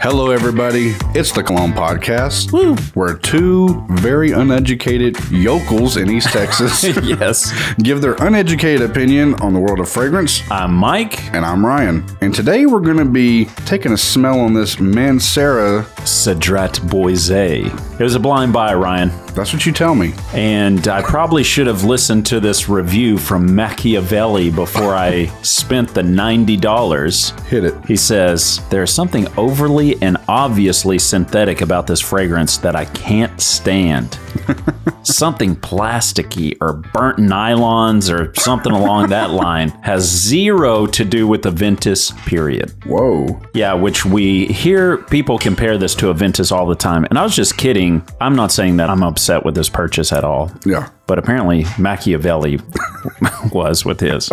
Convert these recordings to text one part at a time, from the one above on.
Hello, everybody. It's the Cologne Podcast. Where two very uneducated yokels in East Texas yes. give their uneducated opinion on the world of fragrance. I'm Myke And I'm Ryan. And today we're going to be taking a smell on this Mancera. Cedrat Boise. It was a blind buy, Ryan. That's what you tell me. And I probably should have listened to this review from Machiavelli before I spent the $90. Hit it. He says, There's something overly and obviously synthetic about this fragrance that I can't stand. something plasticky or burnt nylons or something along that line has zero to do with the Ventus period. Whoa. Yeah, which we hear people compare this to a Ventus all the time. And I was just kidding. I'm not saying that I'm upset with this purchase at all. Yeah. But apparently Machiavelli was with his.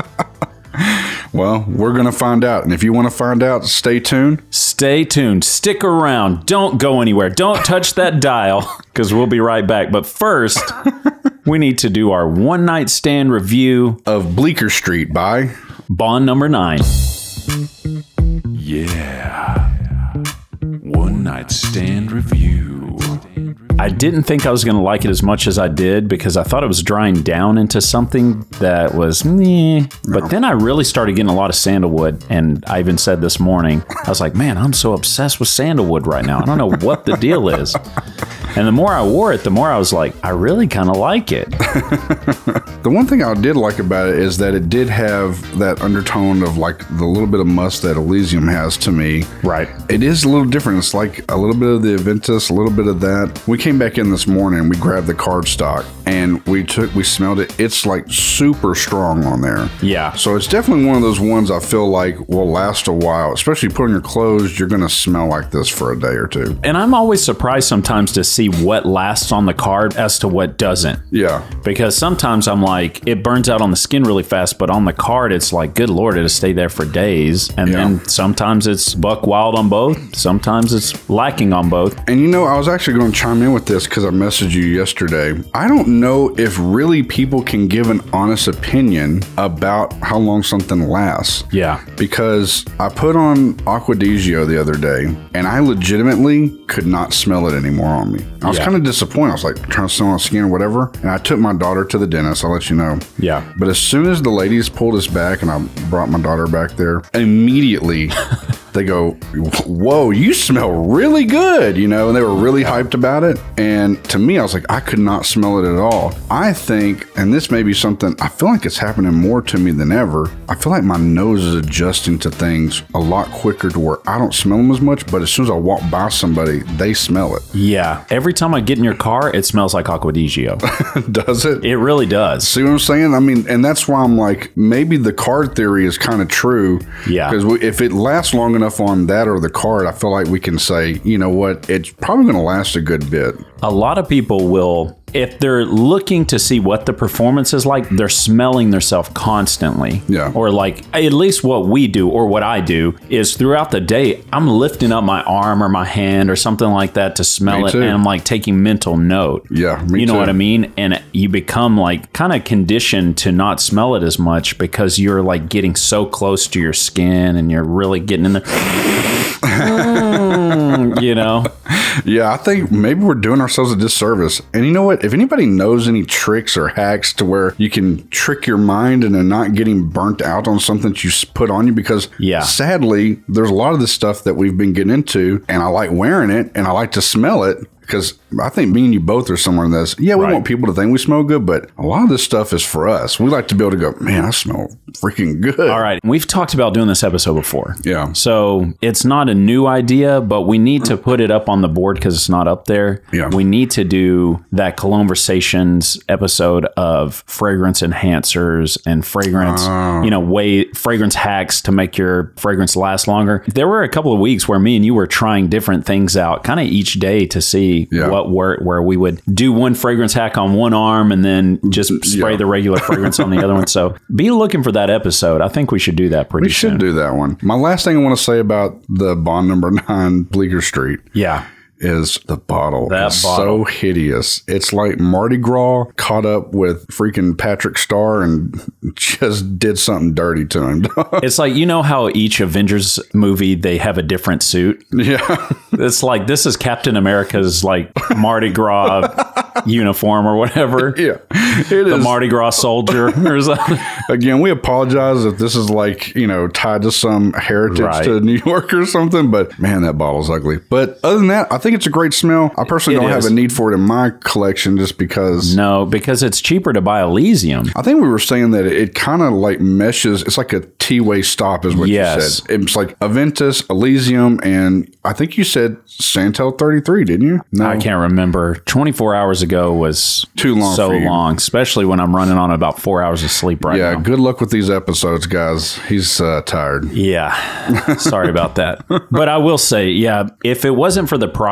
Well, we're going to find out. And if you want to find out, stay tuned. Stay tuned. Stick around. Don't go anywhere. Don't touch that dial because we'll be right back. But first, we need to do our one night stand review. Of Bleecker Street by. Bond number nine. Yeah. One night stand review. I didn't think I was going to like it as much as I did because I thought it was drying down into something that was meh. But then I really started getting a lot of sandalwood. And I even said this morning, I was like, man, I'm so obsessed with sandalwood right now. I don't know what the deal is. And the more I wore it, the more I was like, I really kind of like it. The one thing I did like about it is that it did have that undertone of like the little bit of must that Elysium has to me. Right. It is a little different. It's like a little bit of the Aventus, a little bit of that. We came back in this morning, we grabbed the cardstock and we took, we smelled it. It's like super strong on there. Yeah. So it's definitely one of those ones I feel like will last a while, especially put on your clothes. You're going to smell like this for a day or two. And I'm always surprised sometimes to see what lasts on the card as to what doesn't. Yeah. Because sometimes I'm like, it burns out on the skin really fast, but on the card, it's like, good lord, it'll stay there for days. And Yeah. then sometimes it's buck wild on both, sometimes it's lacking on both. And you know, I was actually going to chime in with this because I messaged you yesterday. I don't know if really people can give an honest opinion about how long something lasts. Yeah. Because I put on Acqua di Gio the other day and I legitimately could not smell it anymore on me. I was Yeah. kind of disappointed. I was like trying to smell on skin or whatever. And I took my daughter to the dentist. I'll let you know. Yeah. But as soon as the ladies pulled us back and I brought my daughter back there, immediately they go, Whoa, you smell really good, you know, and they were really hyped about it. And to me, I was like, I could not smell it at all. I think, and this may be something, I feel like it's happening more to me than ever. I feel like my nose is adjusting to things a lot quicker to where I don't smell them as much, but as soon as I walk by somebody, they smell it. Yeah. Every time I get in your car, it smells like Acqua di Gio. Does it? it really does. See what I'm saying? I mean, and that's why I'm like, maybe the card theory is kind of true. Yeah. Because if it lasts long enough on that or the card, I feel like we can say, you know what, it's probably going to last a good bit. A lot of people will, if they're looking to see what the performance is like, they're smelling themselves constantly. Yeah. Or like, at least what we do or what I do is throughout the day, I'm lifting up my arm or my hand or something like that to smell Me it. too. And I'm like taking mental note. Yeah, me you know too. what I mean? And you become like kind of conditioned to not smell it as much because you're like getting so close to your skin and you're really getting in there. You know? Yeah, I think maybe we're doing ourselves a disservice. And you know what? If anybody knows any tricks or hacks to where you can trick your mind into not getting burnt out on something that you put on you, because Yeah. sadly, there's a lot of this stuff that we've been getting into, and I like wearing it and I like to smell it. Because I think me and you both are somewhere in this. Yeah, we Right. want people to think we smell good, but a lot of this stuff is for us. We like to be able to go, man, I smell freaking good. All right. We've talked about doing this episode before. Yeah. So it's not a new idea, but we need to put it up on the board because it's not up there. Yeah. We need to do that Conversations episode of fragrance enhancers and fragrance, Ah. you know, way fragrance hacks to make your fragrance last longer. There were a couple of weeks where me and you were trying different things out kind of each day to see Yeah. what worked, where we would do one fragrance hack on one arm and then just mm, spray Yeah. the regular fragrance on the other one. So be looking for that episode. I think we should do that pretty We should do that one. My last thing I want to say about the Bond number nine, Bleecker Street, Yeah. Is the bottle. That bottle. so hideous. It's like Mardi Gras caught up with freaking Patrick Starr and just did something dirty to him. It's like you know how each Avengers movie they have a different suit. yeah. It's like this is Captain America's like Mardi Gras uniform or whatever. Yeah. It The is. Mardi Gras soldier or something. Again, we apologize if this is like, you know, tied to some heritage Right. to New York or something, but man, that bottle's ugly. But other than that, I think it's a great smell. I personally It don't is. have a need for it in my collection just because No, because it's cheaper to buy Elysium. I think we were saying that it, kind of like meshes. It's like a T-way stop, is what Yes. you said. It's like Aventus, Elysium, and I think you said Santal 33, didn't you? No, I can't remember. 24 hours ago was Too long So long, especially when I'm running on about four hours of sleep right Yeah, now. Yeah, good luck with these episodes, guys. He's uh, tired. Yeah. Sorry about that. But I will say, yeah, if it wasn't for the price,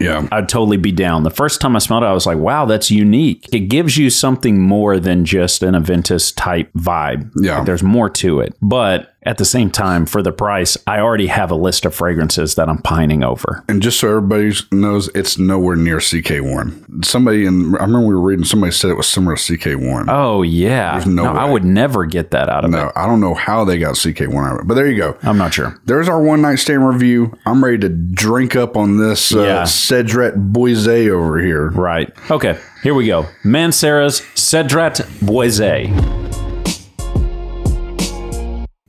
Yeah. I'd totally be down. The first time I smelled it, I was like, wow, that's unique. It gives you something more than just an Aventus type vibe. Yeah. Like, there's more to it. But at the same time, for the price, I already have a list of fragrances that I'm pining over. And just so everybody knows, it's nowhere near CK1. Somebody, in, I remember we were reading, somebody said it was similar to CK1. Oh, yeah. no I way. would never get that out of it. no, I don't know how they got CK1 out of it, but there you go. I'm not sure. There's our one night stand review. I'm ready to drink up on this uh, Yeah. Cedrat Boise over here. Right. Okay. Here we go. Mancera's Cedrat Boise.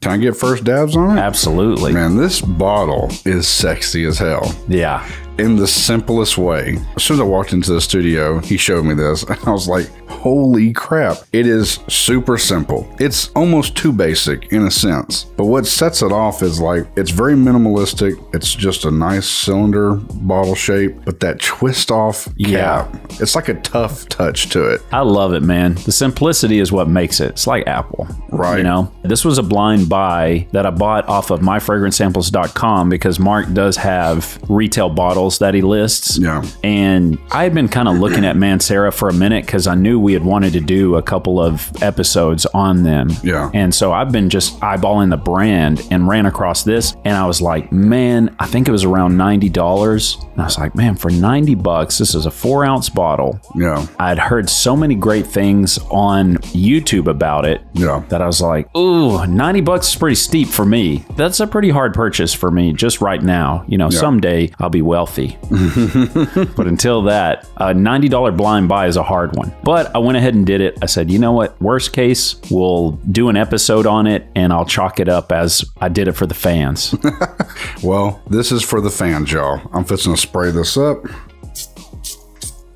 Can I get first dabs on it? Absolutely. Man, this bottle is sexy as hell Yeah. In the simplest way. As soon as I walked into the studio, he showed me this, and I was like, holy crap. It is super simple. It's almost too basic in a sense, but what sets it off is like, it's very minimalistic. It's just a nice cylinder bottle shape, but that twist off Yeah. cap, it's like a tough touch to it. I love it, man. The simplicity is what makes it. It's like Apple. Right. You know, this was a blind buy that I bought off of myfragrancesamples.com because Mark does have retail bottles that he lists. Yeah. And I had been kind of looking at Mancera for a minute because I knew we had wanted to do a couple of episodes on them. Yeah. And so I've been just eyeballing the brand and ran across this and I was like, man, I think it was around $90. And I was like, man, for 90 bucks, this is a four ounce bottle. Yeah. I'd heard so many great things on YouTube about it Yeah. that I was like, ooh, 90 bucks is pretty steep for me. That's a pretty hard purchase for me just right now. You know, someday I'll be wealthy. but until that, a $90 blind buy is a hard one. But I went ahead and did it. I said, you know what? Worst case, we'll do an episode on it and I'll chalk it up as I did it for the fans. Well, this is for the fans, y'all. I'm fixing to spray this up.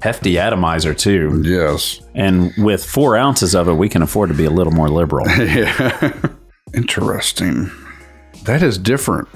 Hefty atomizer, too. Yes. And with four ounces of it, we can afford to be a little more liberal. yeah. Interesting. That is different.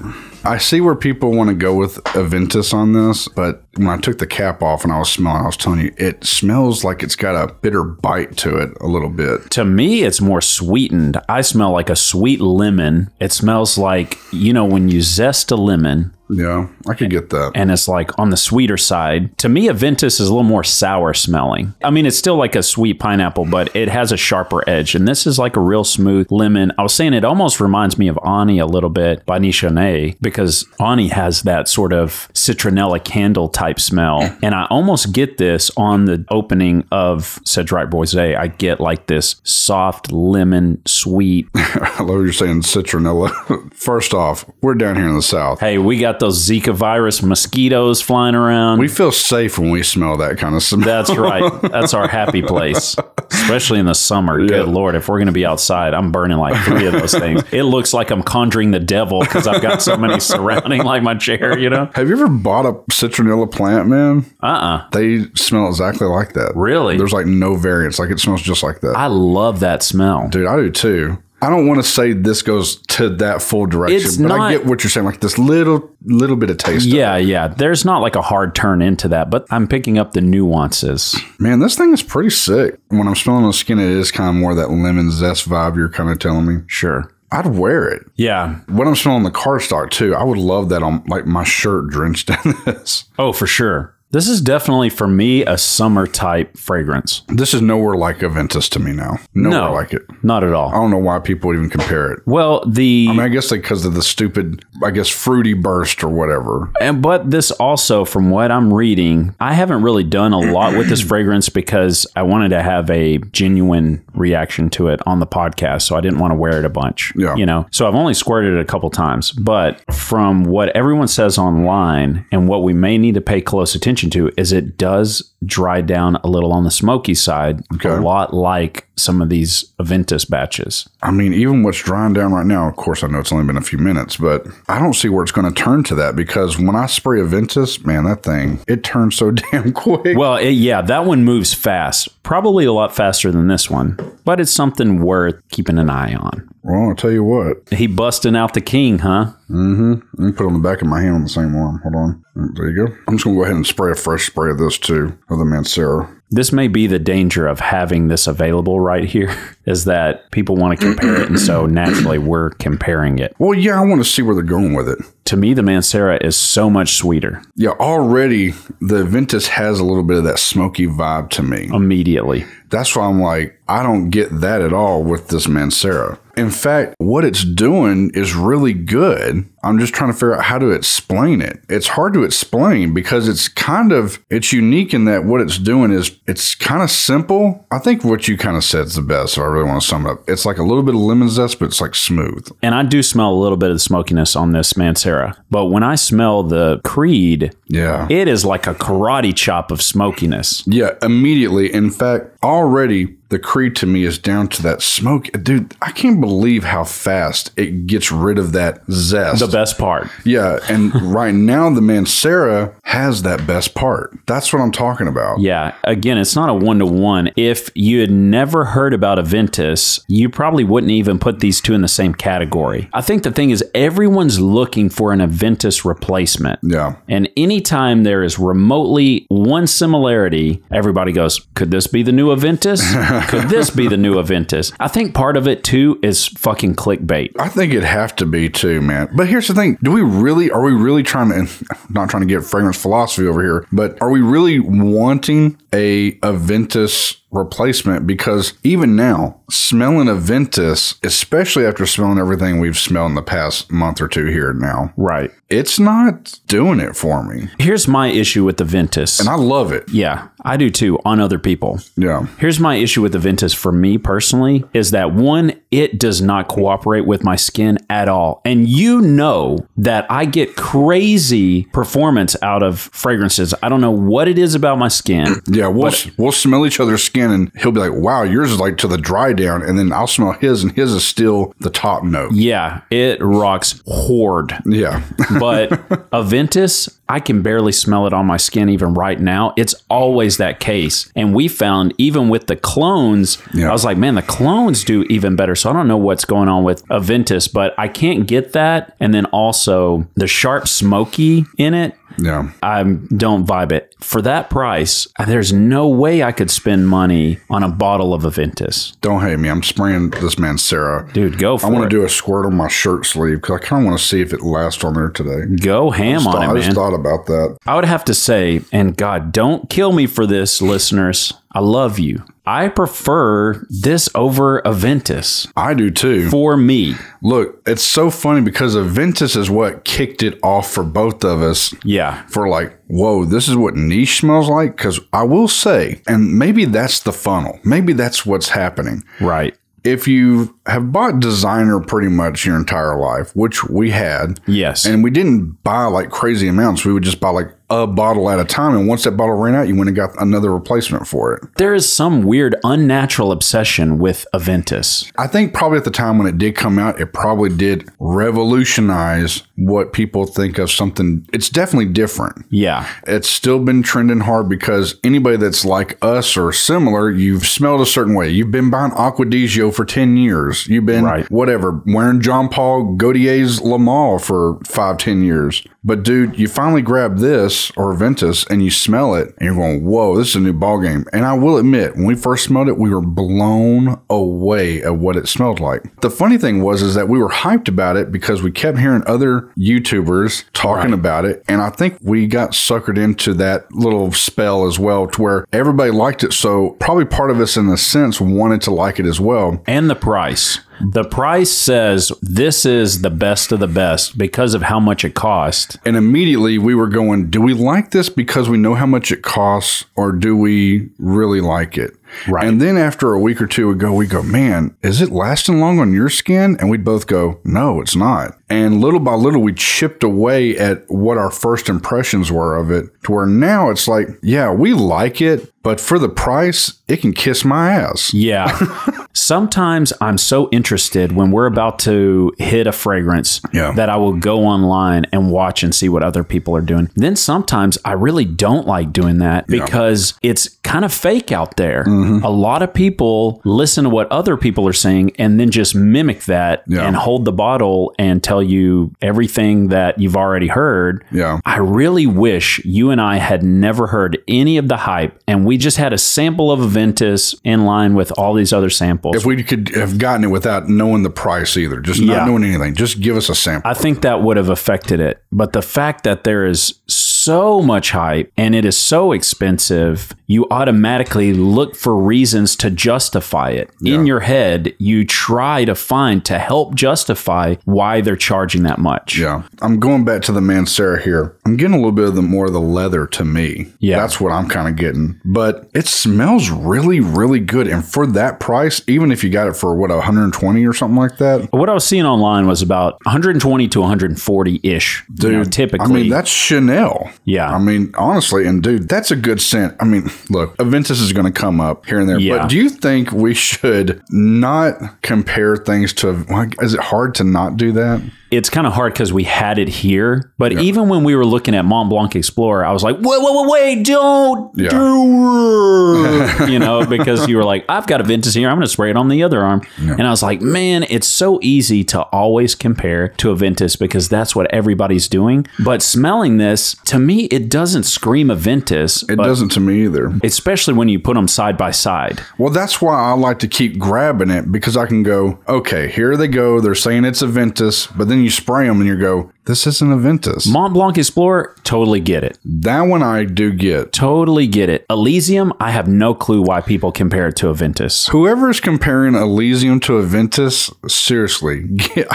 I see where people want to go with Aventus on this, but when I took the cap off and I was smelling, I was telling you, it smells like it's got a bitter bite to it a little bit. to me, it's more sweetened. I smell like a sweet lemon. It smells like, you know, when you zest a lemon Yeah, I could get that. and it's like on the sweeter side. To me, Aventus is a little more sour smelling. I mean, it's still like a sweet pineapple, but it has a sharper edge. And this is like a real smooth lemon. I was saying it almost reminds me of Ani a little bit by Nishane because Ani has that sort of citronella candle type smell. And I almost get this on the opening of Cedrat Boise. I get like this soft lemon, sweet. I love what you're saying citronella. First off, we're down here in the South. hey, we got those Zika virus mosquitoes flying around. We feel safe when we smell that kind of smell. That's right. That's our happy place, especially in the summer. Good Lord, if we're going to be outside, I'm burning like three of those things. It looks like I'm conjuring the devil because I've got so many surrounding like my chair, you know? Have you ever bought a citronella plant, man? Uh uh They smell exactly like that. Really? There's like no variance. Like it smells just like that. I love that smell. Dude, I do too. I don't want to say this goes to that full direction, It's but I get what you're saying. Like this little, little bit of taste. of it. Yeah, yeah. There's not like a hard turn into that, but I'm picking up the nuances. man, this thing is pretty sick. When I'm smelling the skin, it is kind of more that lemon zest vibe. You're kind of telling me. Sure. I'd wear it. Yeah. When I'm smelling the car cardstock too, I would love that on like my shirt drenched in this. Oh, for sure. This is definitely for me a summer type fragrance. This is nowhere like Aventus to me now. Nowhere No, like it. not at all. I don't know why people would even compare it. Well, the I mean, I guess because of the stupid, I guess, fruity burst or whatever. And but this also, from what I'm reading, I haven't really done a lot with this fragrance because I wanted to have a genuine reaction to it on the podcast, so I didn't want to wear it a bunch. Yeah. You know, so I've only squirted it a couple times. But from what everyone says online and what we may need to pay close attention to is it does dry down a little on the smoky side, Okay. a lot like some of these Aventus batches. I mean, even what's drying down right now, of course, I know it's only been a few minutes, but I don't see where it's going to turn to that because when I spray Aventus, man, that thing, it turns so damn quick. Well, it, yeah, that one moves fast, probably a lot faster than this one, but it's something worth keeping an eye on. Well, I'll tell you what. He busting out the king, huh? Mm-hmm. Let me put it on the back of my hand on the same arm. Hold on. There you go. I'm just going to go ahead and spray a fresh spray of this too, of the Mancera. This may be the danger of having this available right here is that people want to compare it. And so naturally we're comparing it. Well, yeah, I want to see where they're going with it. To me, the Mancera is so much sweeter Yeah, already the Ventus has a little bit of that smoky vibe to me. immediately. That's why I'm like, I don't get that at all with this Mancera. In fact, what it's doing is really good. I'm just trying to figure out how to explain it. It's hard to explain because it's kind of it's unique in that what it's doing is it's kind of simple. I think what you kind of said is the best. If I really want to sum it up, it's like a little bit of lemon zest, but it's like smooth. And I do smell a little bit of the smokiness on this Mancera. But when I smell the Creed, Yeah. it is like a karate chop of smokiness. Yeah, immediately. In fact, already the Creed to me is down to that smoke. Dude, I can't believe how fast it gets rid of that zest. The best part. yeah, and right now the Mancera has that best part. That's what I'm talking about. Yeah. Again, it's not a one to one. If you had never heard about Aventus, you probably wouldn't even put these two in the same category. I think the thing is, everyone's looking for an Aventus replacement. Yeah. And anytime there is remotely one similarity, everybody goes, could this be the new Aventus? could this be the new Aventus? I think part of it too is fucking clickbait. I think it'd have to be too, man. But here's the thing: Do we really? Are we really trying to? Not trying to get fragrance philosophy over here, but are we really wanting a Aventus replacement? Because even now, smelling a Ventus, especially after smelling everything we've smelled in the past month or two here now, Right. it's not doing it for me, Here's my issue with the Ventus. and I love it. yeah, I do too on other people. Yeah. Here's my issue with the Ventus for me personally is that one, it does not cooperate with my skin at all. And you know that I get crazy performance out of fragrances. I don't know what it is about my skin. Yeah, we'll we'll smell each other's skin, and he'll be like, "Wow, yours is like to the dry down," and then I'll smell his, and his is still the top note. Yeah, it rocks horde. Yeah, But Aventus, I can barely smell it on my skin even right now. It's always that case. And we found even with the clones, Yeah. I was like, man, the clones do even better. So I don't know what's going on with Aventus, but I can't get that. And then also the sharp smoky in it. Yeah. I don't vibe it. For that price, there's no way I could spend money on a bottle of Aventus. Don't hate me. I'm spraying this Mancera. Dude, go for I want to do a squirt on my shirt sleeve because I kind of want to see if it lasts on there today. go ham on I it, just man. thought about that. I would have to say, and God, don't kill me for this, listeners. I love you. I prefer this over Aventus I do too. for me. Look, it's so funny because Aventus is what kicked it off for both of us. Yeah. For like, whoa, this is what niche smells like. Because I will say, and maybe that's the funnel. Maybe that's what's happening. Right. if you have bought designer pretty much your entire life, which we had, Yes. and we didn't buy like crazy amounts, we would just buy like a bottle at a time. And once that bottle ran out, you went and got another replacement for it. there is some weird unnatural obsession with Aventus. I think probably at the time when it did come out, it probably did revolutionize what people think of something. It's definitely different. Yeah. It's still been trending hard because anybody that's like us or similar, you've smelled a certain way. You've been buying Acqua di Gio for 10 years. You've been, Right. whatever, wearing John Paul Gaultier's Le Male for five, 10 years. But dude, you finally grab this or Ventus and you smell it and you're going, whoa, this is a new ball game. And I will admit, when we first smelled it, we were blown away at what it smelled like. The funny thing was is that we were hyped about it because we kept hearing other YouTubers talking Right. about it. And I think we got suckered into that little spell as well to where everybody liked it. So probably part of us in a sense wanted to like it as well. and the price. The price says this is the best of the best because of how much it cost. And immediately we were going, do we like this because we know how much it costs or do we really like it? Right. And then after a week or two ago, we go, man, is it lasting long on your skin? And we'd both go, no, it's not. And little by little, we chipped away at what our first impressions were of it to where now it's like, yeah, we like it, but for the price, it can kiss my ass. Yeah. Sometimes I'm so interested when we're about to hit a fragrance Yeah. that I will go online and watch and see what other people are doing. Then sometimes I really don't like doing that because it's kind of fake out there. Mm-hmm. A lot of people listen to what other people are saying and then just mimic that Yeah. and hold the bottle and tell you everything that you've already heard. Yeah. I really wish you and I had never heard any of the hype and we just had a sample of Aventus in line with all these other samples. If we could have gotten it without knowing the price either, just Yeah. not knowing anything, just give us a sample. I think that would have affected it. But the fact that there is so much hype and it is so expensive, you automatically look for reasons to justify it. In your head, you try to find to help justify why they're charging that much. Yeah. I'm going back to the Mancera here. I'm getting a little bit of the more of the leather to me. Yeah. That's what I'm kind of getting. But it smells really, really good. And for that price, even if you got it for what, 120 or something like that, What I was seeing online was about 120 to 140 ish. dude, typically. I mean, that's Chanel. Yeah. I mean, honestly, and dude, that's a good scent. I mean, look, Aventus is going to come up here and there. Yeah. But do you think we should not compare things to, like, is it hard to not do that? It's kind of hard because we had it here. But even when we were looking at Mont Blanc Explorer, I was like, wait, wait, wait, wait, don't Yeah. do it. you know, because you were like, I've got a Ventus here. I'm going to spray it on the other arm. And I was like, man, it's so easy to always compare to a Ventus because that's what everybody's doing. But smelling this, to me, it doesn't scream a Ventus. It doesn't to me either. Especially when you put them side by side. Well, that's why I like to keep grabbing it because I can go, okay, here they go. They're saying it's a Ventus, but then you spray them and you go, this isn't a Ventus. Mont Blanc Explorer, totally get it. that one I do get. Totally get it. Elysium, I have no clue why people compare it to a Ventus. Whoever is comparing Elysium to a Ventus, seriously, get,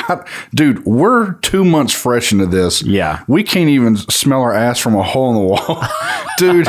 dude, we're two months fresh into this. Yeah. We can't even smell our ass from a hole in the wall. dude,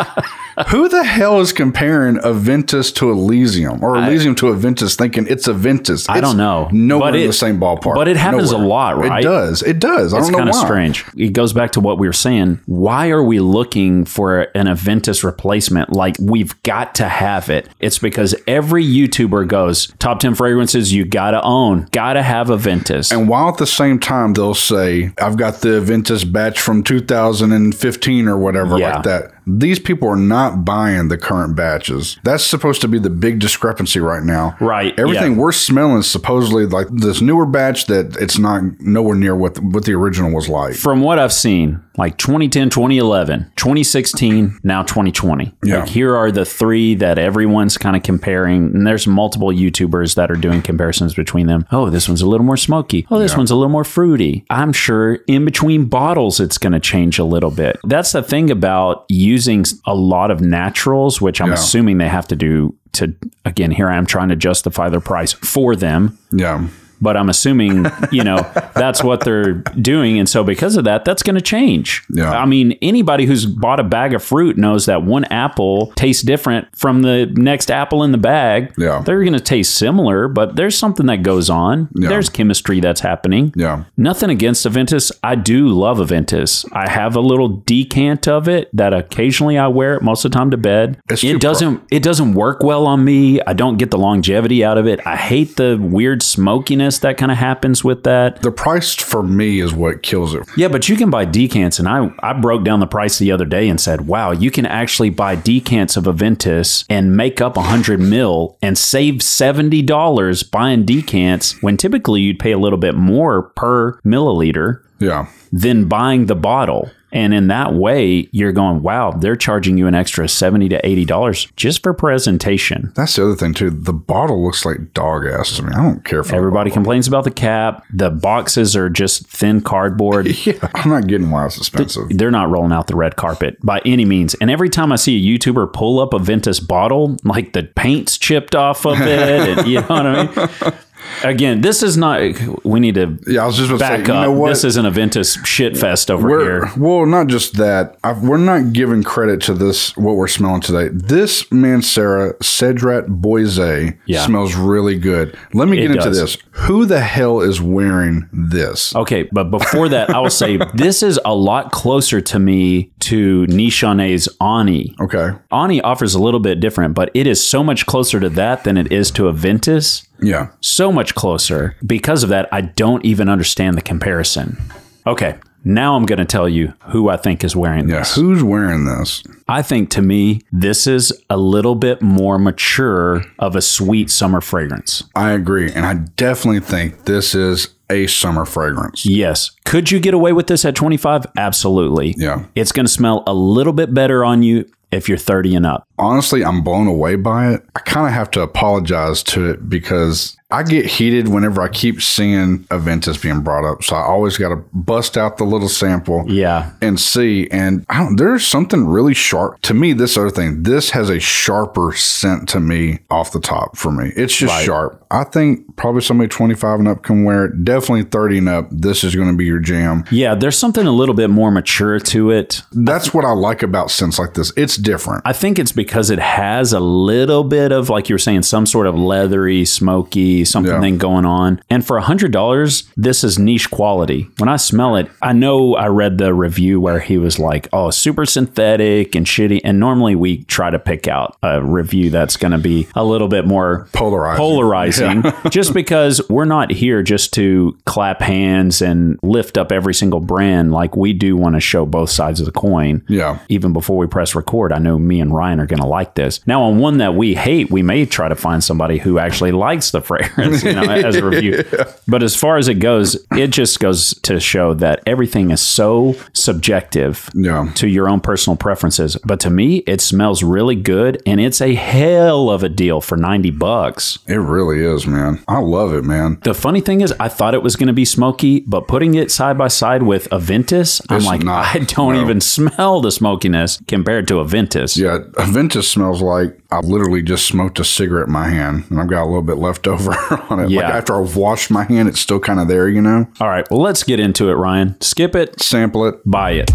who the hell is comparing a Ventus to Elysium or Elysium to a Ventus thinking it's a Ventus? I don't know. Nowhere But in the same ballpark. but it happens a lot, right? It does. It does. I It's don't know kind of strange. It goes back to what we were saying. Why are we looking for an Aventus replacement? Like we've got to have it. It's because every YouTuber goes top ten fragrances you gotta own, gotta have a Ventus. And while at the same time they'll say, I've got the Ventus batch from 2015 or whatever Yeah. like that. These people are not buying the current batches. That's supposed to be the big discrepancy right now. Right, Everything yeah. we're smelling is supposedly like this newer batch that it's not nowhere near what what the original was like. From what I've seen, like 2010, 2011, 2016, now 2020. Yeah. Like here are the three that everyone's kind of comparing. And there's multiple YouTubers that are doing comparisons between them. Oh, this one's a little more smoky. Oh, this one's a little more fruity. I'm sure in between bottles, it's going to change a little bit. That's the thing about using a lot of naturals, which I'm Yeah. assuming they have to do to, again, here I am trying to justify their price for them Yeah. But I'm assuming, you know, that's what they're doing. And so because of that, that's going to change. Yeah. I mean, anybody who's bought a bag of fruit knows that one apple tastes different from the next apple in the bag. Yeah. They're going to taste similar, but there's something that goes on. Yeah. There's chemistry that's happening. Yeah. Nothing against Aventus. I do love Aventus. I have a little decant of it that occasionally I wear it most of the time to bed. It's it doesn't it doesn't work well on me. I don't get the longevity out of it. I hate the weird smokiness that kind of happens with that. The price for me is what kills it. Yeah, but you can buy decants and I I broke down the price the other day and said, "Wow, you can actually buy decants of Aventus and make up a 100 mil and save $70 buying decants when typically you'd pay a little bit more per milliliter." Yeah. than buying the bottle. And in that way, you're going, wow, they're charging you an extra 70 to $80 just for presentation. That's the other thing too. The bottle looks like dog ass to me. I don't care for Everybody complains about the cap. The boxes are just thin cardboard. Yeah, I'm not getting why it's expensive. They're not rolling out the red carpet by any means. And every time I see a YouTuber pull up a Ventus bottle, like the paint's chipped off of it, and, you know what I mean? Again, this is not. We need to Yeah, I was just back say, you up. know what? This isn't a Ventus shit fest over We're, here. well, not just that. i we're not giving credit to this. What we're smelling today. This Mancera Cedrat Boise Yeah. smells really good. Let me get It into does. this. Who the hell is wearing this? Okay, but before that, I will say this is a lot closer to me to Nishane's Ani. Okay. Ani offers a little bit different, but it is so much closer to that than it is to a Ventus. Yeah. so much closer. Because of that, I don't even understand the comparison. Okay, now I'm going to tell you who I think is wearing Yeah. this. Who's wearing this? I think to me, this is a little bit more mature of a sweet summer fragrance. I agree, and I definitely think this is a summer fragrance. Yes. Could you get away with this at 25? Absolutely. Yeah. It's going to smell a little bit better on you if you're 30 and up. honestly, I'm blown away by it. I kind of have to apologize to it because I get heated whenever I keep seeing Aventus being brought up. So I always got to bust out the little sample Yeah. and see. And I don't, there's something really sharp to me. This other thing, this has a sharper scent to me off the top for me. It's just Right. sharp. I think probably somebody 25 and up can wear it. Definitely 30 and up. This is going to be your jam. Yeah, there's something a little bit more mature to it. That's what I like about scents like this. It's different. I think it's because it has a little bit of, like you were saying, some sort of leathery, smoky, something Yeah. thing going on. And for a hundred dollars, this is niche quality. When I smell it, I know I read the review where he was like, "Oh, super synthetic and shitty." And normally we try to pick out a review that's going to be a little bit more Polarizing. polarizing just because we're not here just to clap hands and lift up every single brand like we do want to show both sides of the coin Yeah. even before we press record i know me and ryan are going to like this now on one that we hate we may try to find somebody who actually likes the fragrance you know as a review but as far as it goes it just goes to show that everything is so subjective Yeah. to your own personal preferences but to me it smells really good and it's a hell of a deal for 90 bucks It really is, man. I love it, man. the funny thing is, I thought it was going to be smoky, but putting it side by side with a Ventus, I'm It's like, not. I don't No. even smell the smokiness compared to a Ventus. Yeah, Aventus smells like I literally just smoked a cigarette in my hand and I've got a little bit left over on it. Like Yeah. after I've washed my hand, it's still kind of there, you know? All right, well, let's get into it, Ryan. Skip it, Sample it. buy it.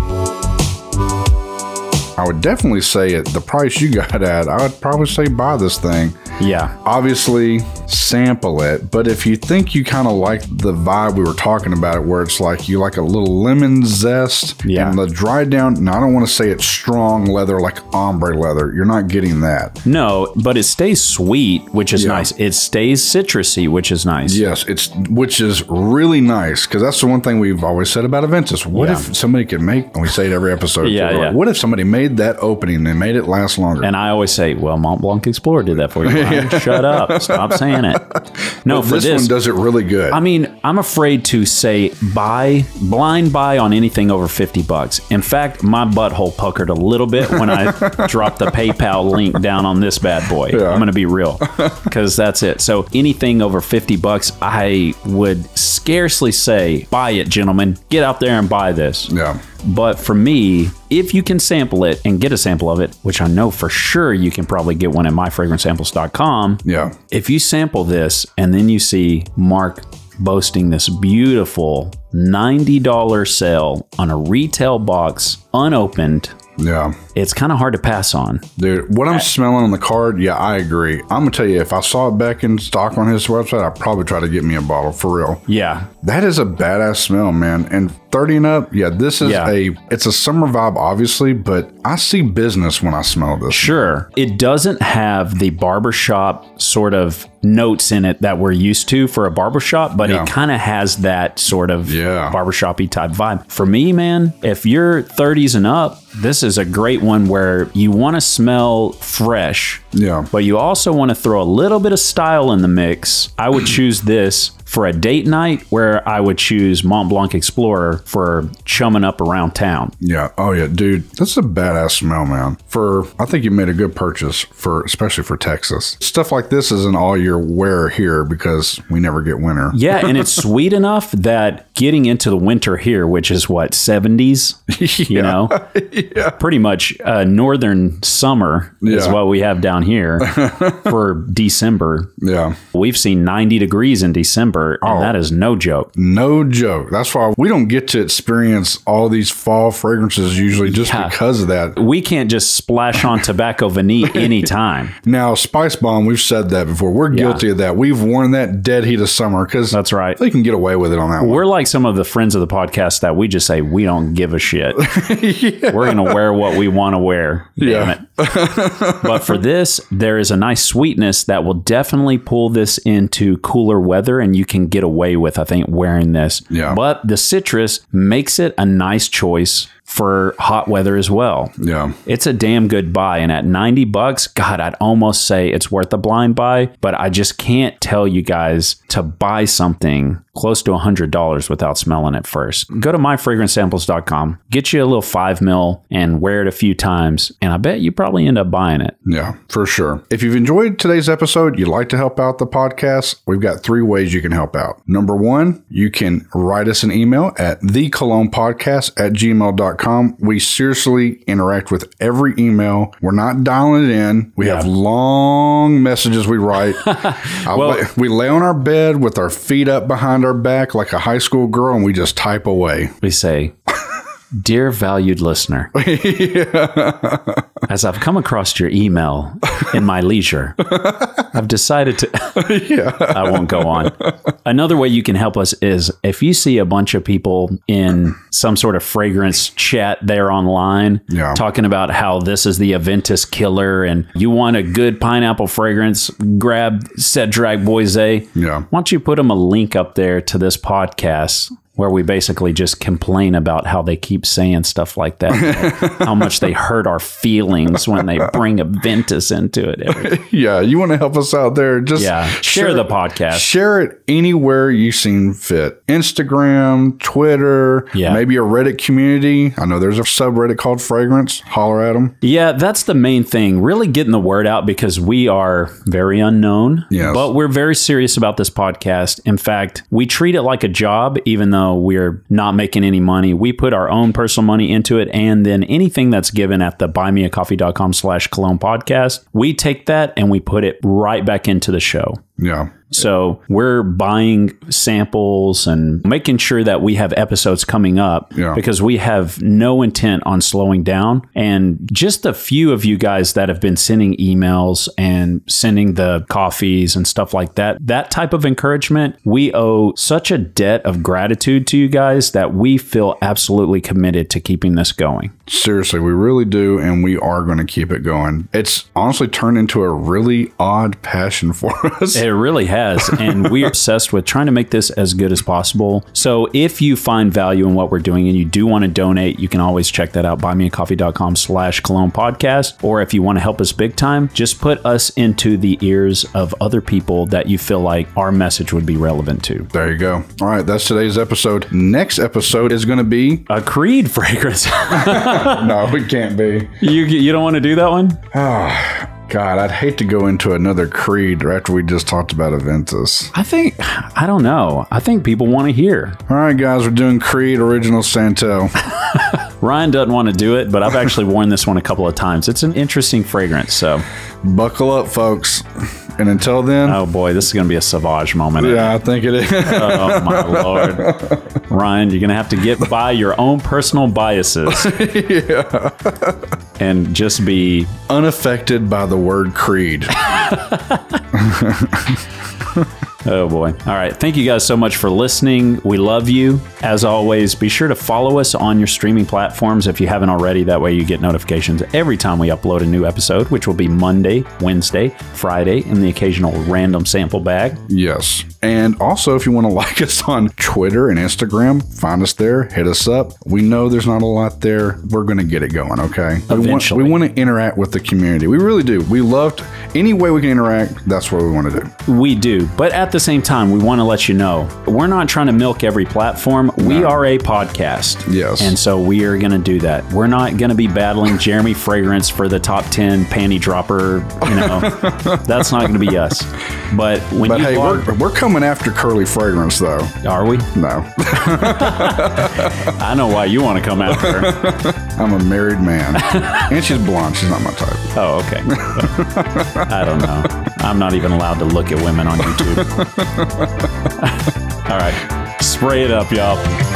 I would definitely say at the price you got at, I would probably say buy this thing. Yeah. Obviously, sample it, but if you think you kind of like the vibe we were talking about, it where it's like you like a little lemon zest Yeah. and the dry down. Now, I don't want to say it's strong leather like ombre leather. You're not getting that. No, but it stays sweet, which is Yeah. nice. It stays citrusy, which is nice. Yes, it's which is really nice because that's the one thing we've always said about Aventus. What Yeah. if somebody could make? And we say it every episode. Yeah, we're like, yeah. What if somebody made that opening and made it last longer? And I always say, well, Mont Blanc Explorer did that for you. Shut up. Stop saying it. No, for this, this, one does it really good. I mean, I'm afraid to say buy, blind buy on anything over 50 bucks. In fact, my butthole puckered a little bit when I dropped the PayPal link down on this bad boy. I'm going to be real because that's it. So anything over 50 bucks, I would scarcely say buy it, gentlemen. Get out there and buy this. yeah, But for me, if you can sample it and get a sample of it, which I know for sure you can probably get one at myfragrancesamples.com, yeah, if you sample this and then you see Mark boasting this beautiful $90 sale on a retail box unopened, yeah. it's kind of hard to pass on. Dude, what I'm smelling on the card, yeah, I agree. I'm gonna tell you, if I saw it back in stock on his website, I'd probably try to get me a bottle for real. Yeah. That is a badass smell, man. And 30 and up, yeah, this is Yeah. a it's a summer vibe, obviously, but I see business when I smell this. Sure. It doesn't have the barbershop sort of notes in it that we're used to for a barbershop, but Yeah. it kind of has that sort of Yeah. barbershoppy type vibe. For me, man, if you're 30s and up, this is a great one where you want to smell fresh, Yeah. But you also want to throw a little bit of style in the mix. I would choose this for a date night where I would choose Mont Blanc Explorer for chumming up around town. Yeah. Oh yeah, dude. This is a badass smell, man. For I think you made a good purchase for especially for Texas. Stuff like this isn't all year wear here because we never get winter. Yeah, and it's sweet enough that getting into the winter here, which is what, 70s, you know? yeah. Pretty much uh, northern summer is what we have down here for December. Yeah. We've seen 90 degrees in December, Oh. and that is no joke. No joke. That's why we don't get to experience all these fall fragrances usually just Yeah. because of that. We can't just splash on tobacco vanille anytime. Now, Spice Bomb, we've said that before. We're guilty of that. We've worn that dead heat of summer because That's right. they can get away with it on that one. We're like some of the friends of the podcast that we just say we don't give a shit. We're going to wear what we want to wear. Damn Yeah. it. but for this, there is a nice sweetness that will definitely pull this into cooler weather, and you can get away with, I think, wearing this. Yeah. But the citrus makes it a nice choice for hot weather as well. Yeah. It's a damn good buy. And at 90 bucks, God, I'd almost say it's worth a blind buy, but I just can't tell you guys to buy something close to $100 without smelling it first. Go to myfragrancesamples.com, get you a little five mil and wear it a few times. And I bet you probably end up buying it. Yeah, for sure. If you've enjoyed today's episode, you'd like to help out the podcast, we've got three ways you can help out. Number one, you can write us an email at thecolognepodcast at gmail.com. We seriously interact with every email. We're not dialing it in. We have long messages we write. Well- lay- we lay on our bed with our feet up behind our back like a high school girl and we just type away. We say, Dear valued listener, as I've come across your email in my leisure, I've decided to. I won't go on. Another way you can help us is if you see a bunch of people in some sort of fragrance chat there online Yeah. talking about how this is the Aventus killer and you want a good pineapple fragrance, grab Cedrat Boise. Yeah. Why don't you put them a link up there to this podcast where we basically just complain about how they keep saying stuff like that, how much they hurt our feelings when they bring Aventus into it. Yeah, you want to help us out there? Just Yeah, share the podcast. Share it anywhere you seem fit. Instagram, Twitter, Yeah. maybe a Reddit community. I know there's a subreddit called Fragrance. Holler at them. Yeah, that's the main thing. Really getting the word out because we are very unknown. Yes. But we're very serious about this podcast. In fact, we treat it like a job, even though we're not making any money. We put our own personal money into it. And then anything that's given at the buymeacoffee.com slash cologne podcast, we take that and we put it right back into the show. Yeah. So we're buying samples and making sure that we have episodes coming up Yeah. because we have no intent on slowing down. And just a few of you guys that have been sending emails and sending the coffees and stuff like that, that type of encouragement, we owe such a debt of gratitude to you guys that we feel absolutely committed to keeping this going. Seriously, we really do. And we are going to keep it going. It's honestly turned into a really odd passion for us. It really has. And we're obsessed with trying to make this as good as possible. So if you find value in what we're doing and you do want to donate, you can always check that out, buymeacoffee.com slash cologne podcast. Or if you want to help us big time, just put us into the ears of other people that you feel like our message would be relevant to. There you go. All right, that's today's episode. Next episode is going to be. A Creed fragrance. no, it can't be. you you don't want to do that one? Ah, God, I'd hate to go into another creed after we just talked about Aventus. I think I don't know. I think people want to hear. All right, guys, we're doing Creed Original Santal. Ryan doesn't want to do it, but I've actually worn this one a couple of times. It's an interesting fragrance, so Buckle up, folks. And until then, Oh boy, this is going to be a Savage moment. yeah, I think it is. Oh my lord, Ryan, you're going to have to get by your own personal biases, and just be Unaffected by the word creed. Oh boy. All right. Thank you guys so much for listening. We love you. As always, be sure to follow us on your streaming platforms if you haven't already. That way you get notifications every time we upload a new episode, which will be Monday, Wednesday, Friday, and the occasional random sample bag. Yes. And also, if you want to like us on Twitter and Instagram, find us there, hit us up. We know there's not a lot there. We're going to get it going, okay? Eventually. We want, we want to interact with the community. We really do. We love to, any way we can interact, that's what we want to do. We do. But at the same time, we want to let you know we're not trying to milk every platform. We are a podcast. Yes. And so we are going to do that. We're not going to be battling Jeremy Fragrance for the top 10 panty dropper. You know, that's not going to be us. But when But you hey, blog- we're, we're coming after Curly Fragrance, though. are we? No, I know why you want to come after her. I'm a married man. and she's blonde. She's not my type. Oh, okay. I don't know. I'm not even allowed to look at women on YouTube. All right. Spray it up, y'all.